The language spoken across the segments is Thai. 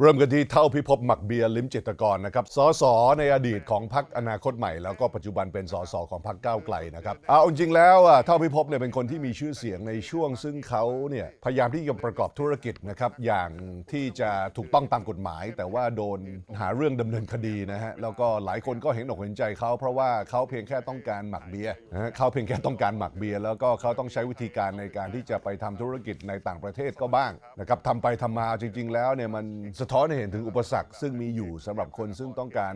เริ่มกันที่เท่าพิภพหมักเบียร์ลิมจิตกรนะครับ สสในอดีตของพรรคอนาคตใหม่ แล้วก็ปัจจุบันเป็นสสของพรรคก้าวไกลนะครับเอาจริงแล้วอะเท่าพิภพเนี่ยเป็นคนที่มีชื่อเสียงในช่วง ซึ่งเขาเนี่ยพยายามที่จะประกอบธุรกิจนะครับอย่างที่จะถูกต้องตามกฎหมาย แต่ว่าโดนหาเรื่องดำเนินคดีนะฮะแล้วก็หลายคนก็เห็นอกเห็นใจเขาเพราะว่าเขาเพียงแค่ต้องการหมักเบียร์นะฮะเขาเพียงแค่ต้องการหมักเบียร์แล้วก็เขาต้องใช้วิธีการในการที่จะไปทำธุรกิจในต่างประเทศก็บ้างนะครับทำไปทำมาจริง ๆ แล้วเนี่ยมันสะท้อนให้เห็นถึงอุปสรรคซึ่งมีอยู่สำหรับคนซึ่งต้องการ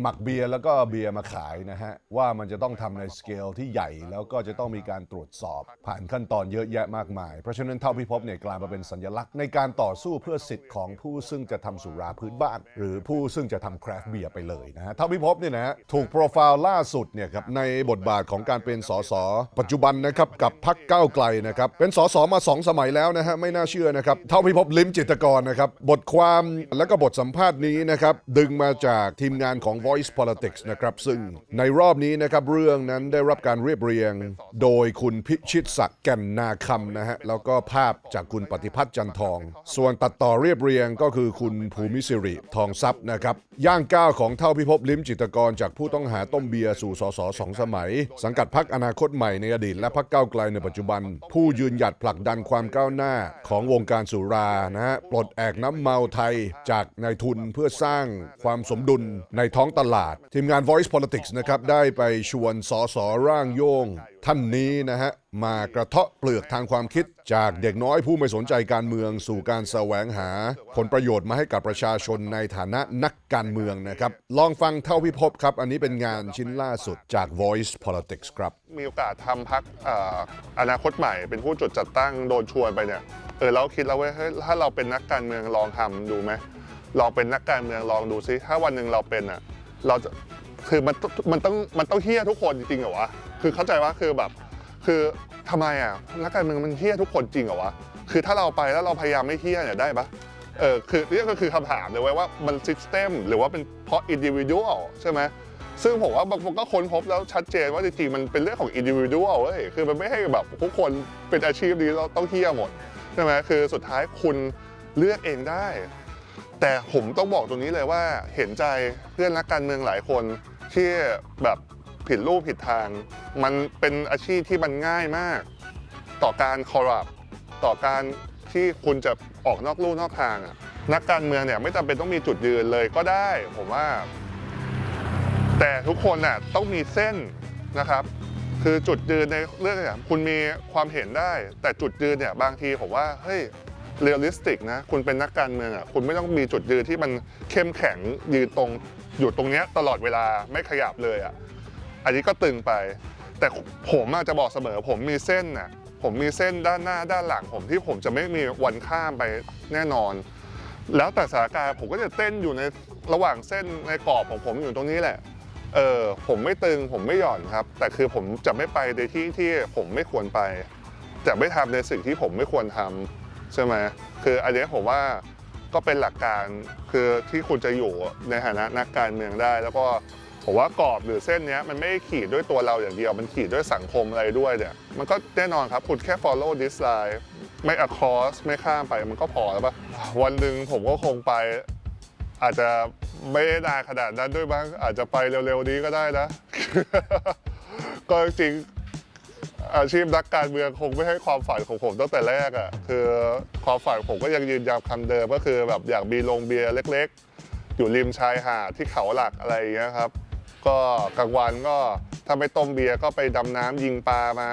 หมักเบียร์แล้วก็เบียร์มาขายนะฮะ ว่ามันจะต้องทำในสเกลที่ใหญ่แล้วก็จะต้องมีการตรวจสอบ ผ่านขั้นตอนเยอะแยะมากมาย เพราะฉะนั้นเท่าพิภพเนี่ยกลายมาเป็นสัญลักษณ์ในการต่อสู้เพื่อสิทธิ์ของผู้ซึ่งจะทำสุราพื้นบ้าน หรือผู้ซึ่งจะทำ craft เบียร์ไปเลยนะฮะเท่าพิภพเนี่ยนะฮะถูกโปรไฟล์ล่าสุดเนี่ยครับในบทบาทของการเป็นสสปัจจุบันนะครับกับพรรคก้าวไกลนะครับเป็นสสมาสองสมัยแล้วนะฮะไม่น่าเชื่อนะครับเท่าพิภพลิมจิตกรนะครับบทความและก็บทสัมภาษณ์นี้นะครับดึงมาจากทีมงานของ Voice Politics นะครับซึ่งในรอบนี้นะครับเรื่องนั้นได้รับการเรียบเรียง โดยคุณพิชิตศักดิ์แก่นนาคำนะฮะแล้วก็ภาพจากคุณปฏิพัฒน์จันทอง ส่วนตัดต่อเรียบเรียงก็คือคุณภูมิสิริทองทรัพย์นะครับย่างก้าวของเท่าพิภพลิมจิตกรจากผู้ต้องหาต้มเบียร์สู่สสสองสมัย สังกัดพรรคอนาคตใหม่ในอดีตและพรรคก้าวไกลในปัจจุบัน ผู้ยืนหยัดผลักดันความก้าวหน้าของวงการสุรานะฮะปลดแอกน้ำเมาไทยจากนายทุนเพื่อสร้างความสมดุลในท้องตลาด ทีมงาน Voice Politics นะครับได้ไปชวนสสร่างโยงท่านนี้นะฮะ มากระเทาะเปลือกทางความคิด จากเด็กน้อยผู้ไม่สนใจการเมือง สู่การแสวงหา ผลประโยชน์มาให้กับประชาชนในฐานะนักการเมืองนะครับ ลองฟังเท่าพิภพครับ อันนี้เป็นงานชิ้นล่าสุดจาก Voice Politics ครับ มีโอกาสทำพักอนาคตใหม่ เป็นผู้จุดจัดตั้งโดนชวนไปเนี่ยเออเราคิดแล้วเว้ยเฮ้ยถ้าเราเป็นนักการเมืองลองทำดูไหมลองเป็นนักการเมืองลองดูซิถ้าวันหนึ่งเราเป็นอะเราจะคือมันมันต้องมันต้องเฮี้ยทุกคนจริงๆเหรอวะคือเข้าใจว่าคือแบบ คือทำไมอะนักการเมืองมันเฮี้ยทุกคนจริงเหรอวะคือถ้าเราไปแล้วเราพยายามไม่เฮี้ยเนี่ยได้ปะเออคือนี่ก็คือคำถามเลยว่ามัน system หรือว่าเป็นเพราะอินดิวิ u a l ใช่ไหมซึ่งผมว่าบางคนก็ค้นพบแล้วชัดเจนว่าจริงๆมันเป็นเรื่องของอินดิวิ u a l เว้ยคือมันไม่ให้แบบทุกคนเป็นอาชีพนี้เราต้องเหี้ยหมดใช่ไหมคือสุดท้ายคุณเลือกเองได้ แต่ผมต้องบอกตรงนี้เลยว่าเห็นใจเพื่อนนักการเมืองหลายคนที่แบบ ผิดรูปผิดทาง มันเป็นอาชีพที่มันง่ายมาก ต่อการ corrupt ต่อการที่คุณจะออกนอกลู่นอกทางอะนักการเมืองเนี่ยไม่จำเป็นต้องมีจุดยืนเลยก็ได้ ผมว่า แต่ทุกคนน่ะต้องมีเส้นนะครับ คือจุดยืนในเรื่องเนี่ยคุณมีความเห็นได้ แต่จุดยืนเนี่ยบางทีผมว่าเฮ้ย realistic นะคุณเป็นนักการเมืองอะคุณไม่ต้องมีจุดยืนที่มันเข้มแข็งยืนตรงอยู่ตรงเนี้ยตลอดเวลาไม่ขยับเลยอะ อันนี้ก็ตึงไป แต่ผมอาจจะบอกเสมอ ผมมีเส้นน่ะผมมีเส้นด้านหน้าด้านหลังผมที่ผมจะไม่มีวันข้ามไปแน่นอน แล้วแต่สถานการณ์ผมก็จะเต้นอยู่ในระหว่างเส้นในกรอบของผมอยู่ตรงนี้แหละเออผมไม่ตึงผมไม่หย่อนครับ แต่คือผมจะไม่ไปในที่ที่ผมไม่ควรไป จะไม่ทำในสิ่งที่ผมไม่ควรทำใช่ไหมคืออันนี้ผมว่าก็เป็นหลักการคือที่คุณจะอยู่ในฐานะนักการเมืองได้ แล้วก็ ผมว่ากรอบหรือเส้นนี้มันไม่ได้ขีดด้วยตัวเราอย่างเดียว มันขีดด้วยสังคมอะไรด้วยเนี่ย มันก็แน่นอนครับคุณแค่ follow this line ไม่ across ไม่ข้ามไปมันก็พอแล้วปะวันหนึ่งผมก็คงไป อาจจะไม่ได้นานขนาดนั้นด้วยบ้างอาจจะไปเร็วๆนี้ก็ได้นะ ก็จริงอาชีพนักการเมืองคงไม่ให้ความฝันของผมตั้งแต่แรกอะ่ะคือความฝันผมก็ยังยืนยันคำเดิมก็คือแบบอยากมีโรงเบียร์เล็ก ๆ อยู่ริมชายหาดที่เขาหลักอะไรอย่างเงี้ยครับ ก็กลางวันก็ถ้าไม่ต้มเบียร์ก็ไปดำน้ำยิงปลามา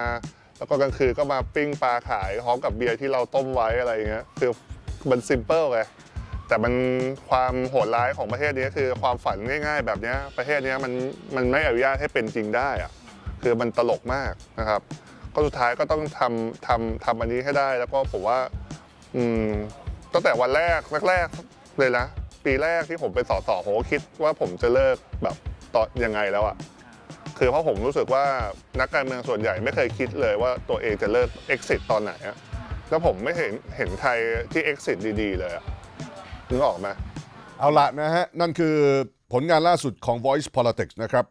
แล้วก็กลางคืนก็มาปิ้งปลาขายพร้อมกับเบียร์ที่เราต้มไว้อะไรอย่างเงี้ยคือมันซิมเปิลไงแต่มันความโหดร้ายของประเทศนี้คือความฝันง่าย ๆ แบบนี้ประเทศนี้มันมันไม่อนุญาตให้เป็นจริงได้อะคือมันตลกมากนะครับ ก็สุดท้ายก็ต้องทำทำทำอันนี้ให้ได้ แล้วก็ผมว่าอืมตั้งแต่วันแรกแรกๆเลยนะปีแรกที่ผมเป็นสสผมก็คิดว่าผมจะเลิกแบบ ต่อยังไงแล้วอะคือเพราะผมรู้สึกว่านักการเมืองส่วนใหญ่ไม่เคยคิดเลยว่าตัวเองจะเลิก exit ตอนไหนอะแล้วผมไม่เห็นเห็นใครที่ exit ดี ๆ เลยอะนึกออกไหมเอาละนะฮะ นั่นคือผลงานล่าสุดของ Voice Politics นะครับ